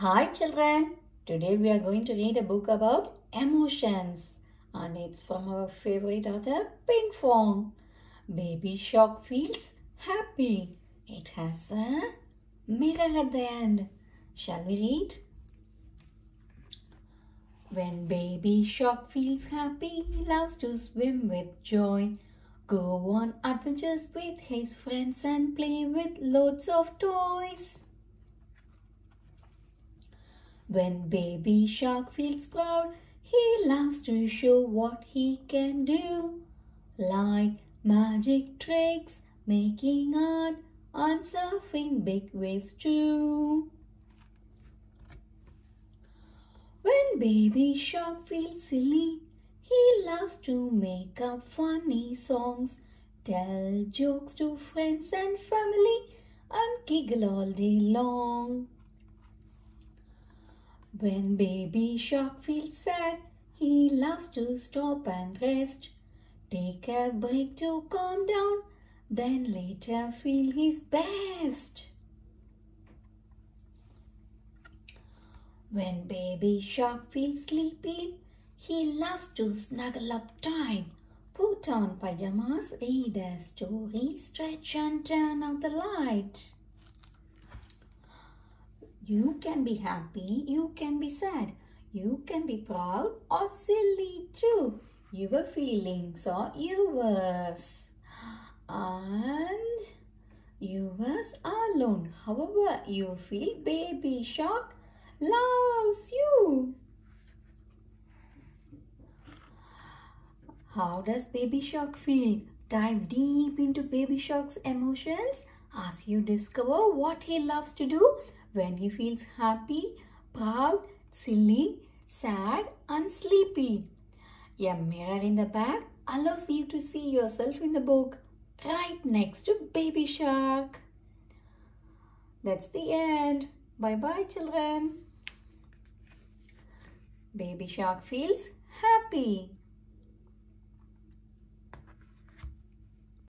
Hi children, today we are going to read a book about emotions and it's from our favorite author Pinkfong. Baby Shark feels happy. It has a mirror at the end. Shall we read? When baby shark feels happy, he loves to swim with joy. Go on adventures with his friends and play with loads of toys. When baby shark feels proud, he loves to show what he can do. Like magic tricks, making art, and surfing big waves too. When baby shark feels silly, he loves to make up funny songs, tell jokes to friends and family, and giggle all day long. When baby shark feels sad, he loves to stop and rest, take a break to calm down, then later feel his best. When baby shark feels sleepy, he loves to snuggle up tight, put on pajamas, read a story, stretch and turn out the light. You can be happy, you can be sad, you can be proud or silly too. Your feelings are yours. And yours alone. However you feel, baby shark loves you. How does baby shark feel? Dive deep into baby shark's emotions as you discover what he loves to do when he feels happy, proud, silly, sad and sleepy. A mirror in the back allows you to see yourself in the book right next to baby shark. That's the end. Bye-bye children. Baby shark feels happy.